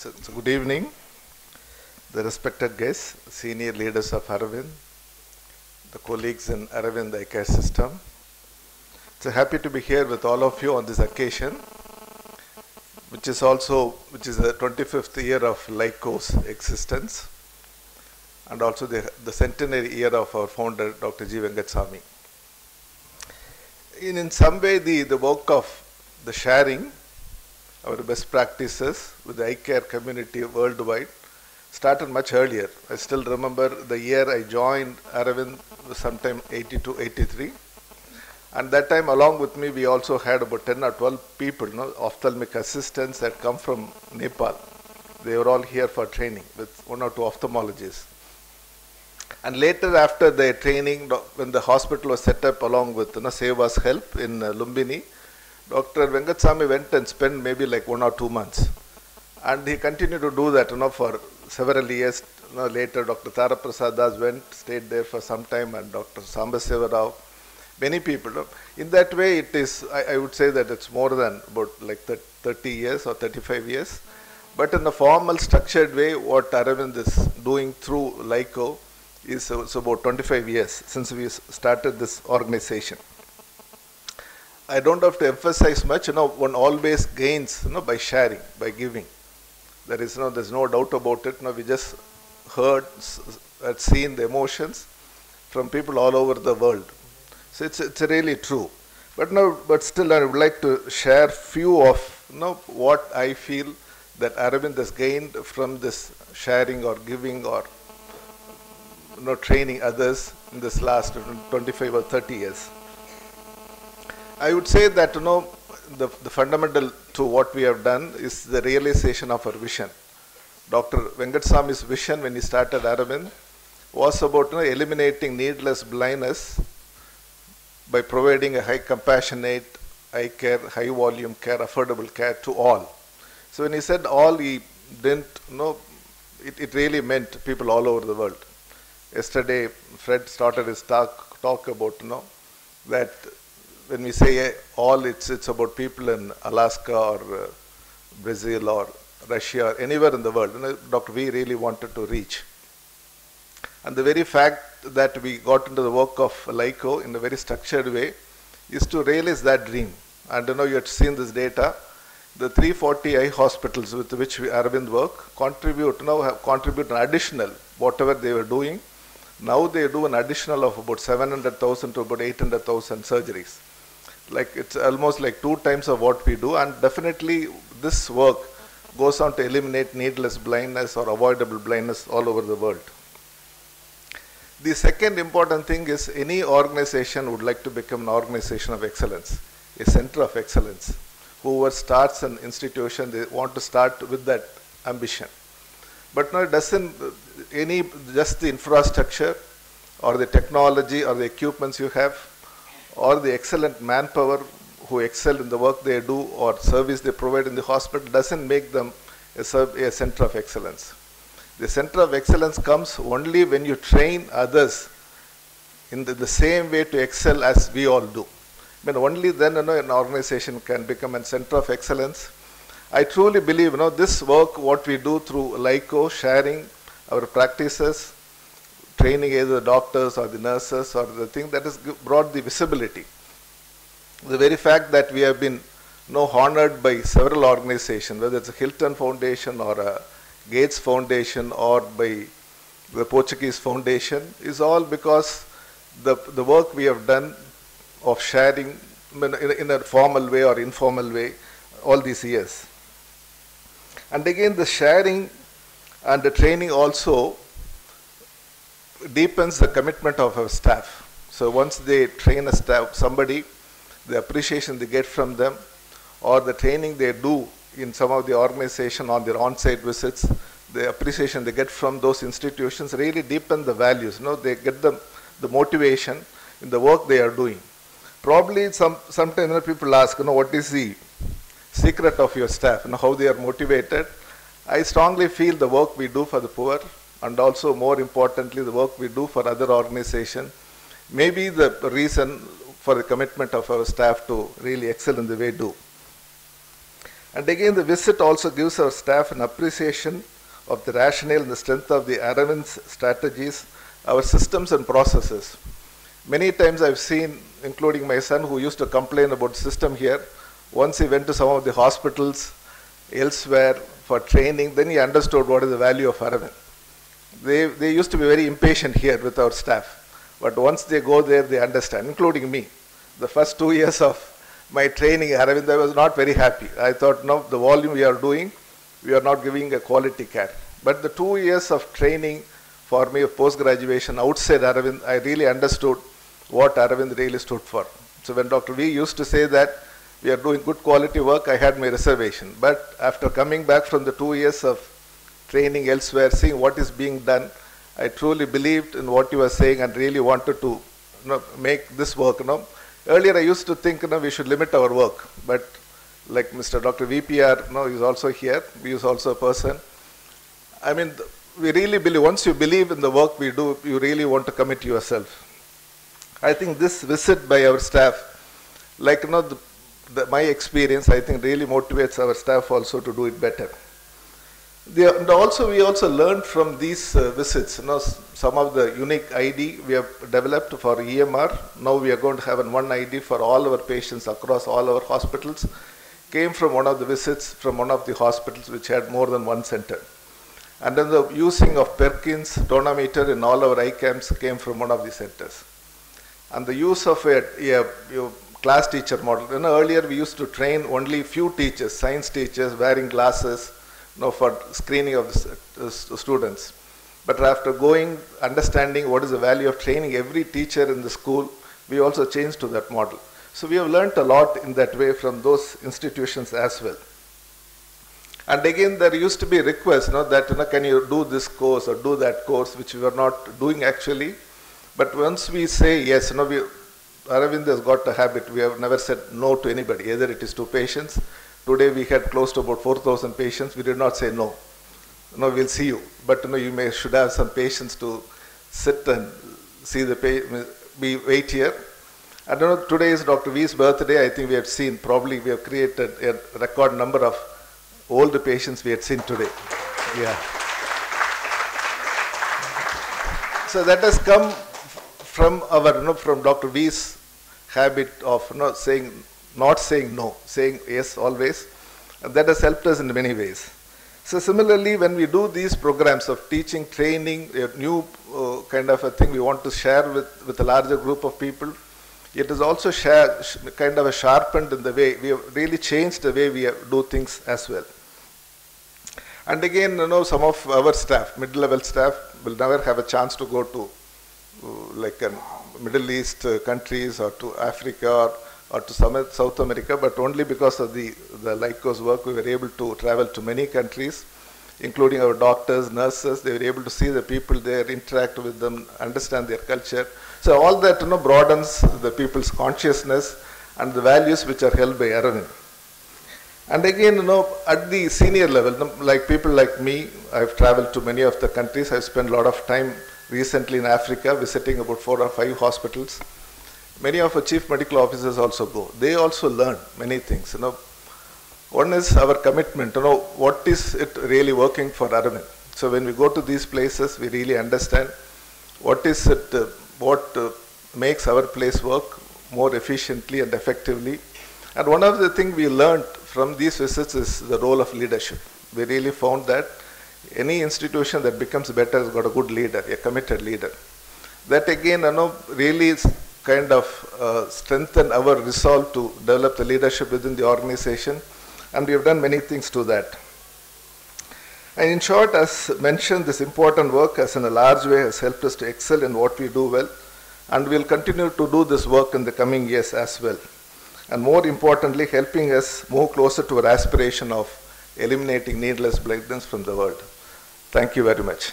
So, so good evening, the respected guests, senior leaders of Aravind, the colleagues in Aravind Care System. So happy to be here with all of you on this occasion, which is also which is the 25th year of LAICO's existence, and also the, the centenary year of our founder, Dr. G. Venkatsamy. In, in some way, the, the work of the sharing our best practices with the eye care community worldwide started much earlier. I still remember the year I joined Aravind sometime 82, 83. And that time along with me we also had about 10 or 12 people, you know, ophthalmic assistants that come from Nepal. They were all here for training with one or two ophthalmologists. And later after the training, when the hospital was set up along with you know, Seva's help in uh, Lumbini, Dr. Venkatsamy went and spent maybe like one or two months. And he continued to do that, you know, for several years. You know, later, Dr. Tara Prasad Das went, stayed there for some time, and Dr. Sambaseva Rao, many people. In that way, it is, I, I, would say that it's more than about like 30 years or 35 years. But in a formal, structured way, what Aravind is doing through LAICO is about 25 years since we started this organization. I don't have to emphasize much, you know, one always gains, you know, by sharing, by giving. There is no, there's no doubt about it. Know, we just heard, and seen the emotions from people all over the world. So it's, it's really true. But no, but still I would like to share few of, you know, what I feel that Aravind has gained from this sharing or giving or, you know, training others in this last 25 or 30 years. I would say that you know the, the fundamental to what we have done is the realization of our vision. Dr. Venkatsamy's vision when he started Aravind was about you know, eliminating needless blindness by providing a high compassionate eye care, high volume care, affordable care to all. So when he said all, he didn't know it, it really meant people all over the world. Yesterday, Fred started his talk talk about you know that when we say all, it's, it's about people in Alaska or uh, Brazil or Russia or anywhere in the world. You know, Dr. V really wanted to reach. And the very fact that we got into the work of LAICO in a very structured way is to realize that dream. And you know, you have seen this data. The 340 eye hospitals with which we Aravind work contribute now have contributed an additional whatever they were doing. Now they do an additional of about 700,000 to about 800,000 surgeries like it's almost like two times of what we do and definitely this work goes on to eliminate needless blindness or avoidable blindness all over the world. The second important thing is any organization would like to become an organization of excellence, a center of excellence. Whoever starts an institution, they want to start with that ambition. But no, it doesn't, any, just the infrastructure or the technology or the equipments you have or the excellent manpower who excel in the work they do or service they provide in the hospital doesn't make them a, a, center of excellence. The center of excellence comes only when you train others in the, the same way to excel as we all do. I mean, only then you know, an organization can become a center of excellence. I truly believe you know, this work, what we do through LAICO, sharing our practices, training either the doctors or the nurses or the thing that has brought the visibility. The very fact that we have been you know, honored by several organizations, whether it's a Hilton Foundation or a Gates Foundation or by the Portuguese Foundation, is all because the, the work we have done of sharing in, in a formal way or informal way all these years. And again, the sharing and the training also deepens the commitment of our staff. So once they train a staff, somebody, the appreciation they get from them, or the training they do in some of the organization on their on-site visits, the appreciation they get from those institutions really deepen the values. You know, they get the, the motivation in the work they are doing. Probably some sometimes you know, people ask, you know, what is the secret of your staff, you know, how they are motivated. I strongly feel the work we do for the poor and also more importantly the work we do for other organizations may be the reason for the commitment of our staff to really excel in the way do. And again, the visit also gives our staff an appreciation of the rationale and the strength of the Aravind's strategies, our systems and processes. Many times I've seen, including my son who used to complain about system here, once he went to some of the hospitals elsewhere for training, then he understood what is the value of Aravind. They, they used to be very impatient here with our staff. But once they go there, they understand, including me. The first two years of my training Aravind, I was not very happy. I thought, no, the volume we are doing, we are not giving a quality care. But the two years of training for me of post-graduation outside Aravind, I really understood what Aravind really stood for. So when Dr. V used to say that we are doing good quality work, I had my reservation. But after coming back from the two years of training elsewhere, seeing what is being done, I truly believed in what you were saying and really wanted to you know, make this work. You know. Earlier I used to think you know, we should limit our work, but like Mr. Dr. VPR, you know, is also here, he is also a person. I mean, we really believe, once you believe in the work we do, you really want to commit yourself. I think this visit by our staff, like you know, the, the, my experience, I think really motivates our staff also to do it better. The, also, we also learned from these uh, visits, you know, some of the unique ID we have developed for EMR. Now we are going to have one ID for all our patients across all our hospitals. Came from one of the visits from one of the hospitals which had more than one center. And then the using of Perkins tonometer in all our ICAMs came from one of the centers. And the use of a, a, a class teacher model. You know, earlier we used to train only few teachers, science teachers wearing glasses, know, for screening of the uh, uh, students. But after going, understanding what is the value of training every teacher in the school, we also changed to that model. So we have learned a lot in that way from those institutions as well. And again, there used to be requests, you know, that you know, can you do this course or do that course, which we were not doing actually. But once we say yes, you know, we, Aravind has got a habit. We have never said no to anybody, either it is to patients. Today we had close to about 4,000 patients. We did not say no. No, we'll see you. But you know, you may should have some patience to sit and see the patient, be wait here. I don't know, today is Dr. V's birthday. I think we have seen, probably we have created a record number of all the patients we had seen today. Yeah. So that has come from our, you know, from Dr. V's habit of you know, saying, not saying no, saying yes always. And that has helped us in many ways. So similarly, when we do these programs of teaching, training, a new uh, kind of a thing we want to share with, with a larger group of people, it is also share, kind of a sharpened in the way, we have really changed the way we do things as well. And again, you know, some of our staff, mid-level staff, will never have a chance to go to uh, like um, Middle East uh, countries or to Africa or, or to South America, but only because of the, the LAICO's work, we were able to travel to many countries, including our doctors, nurses. They were able to see the people there, interact with them, understand their culture. So all that you know, broadens the people's consciousness and the values which are held by Aravind. And again, you know, at the senior level, like people like me, I've traveled to many of the countries. I've spent a lot of time recently in Africa, visiting about four or five hospitals. Many of our chief medical officers also go. They also learn many things. You know, one is our commitment. You know, what is it really working for Aravind? So when we go to these places, we really understand what is it, uh, what uh, makes our place work more efficiently and effectively. And one of the things we learned from these visits is the role of leadership. We really found that any institution that becomes better has got a good leader, a committed leader. That again, you know, really is kind of uh, strengthen our resolve to develop the leadership within the organization, and we have done many things to that. And in short, as mentioned, this important work has in a large way has helped us to excel in what we do well, and we'll continue to do this work in the coming years as well and more importantly, helping us move closer to our aspiration of eliminating needless blindness from the world. Thank you very much.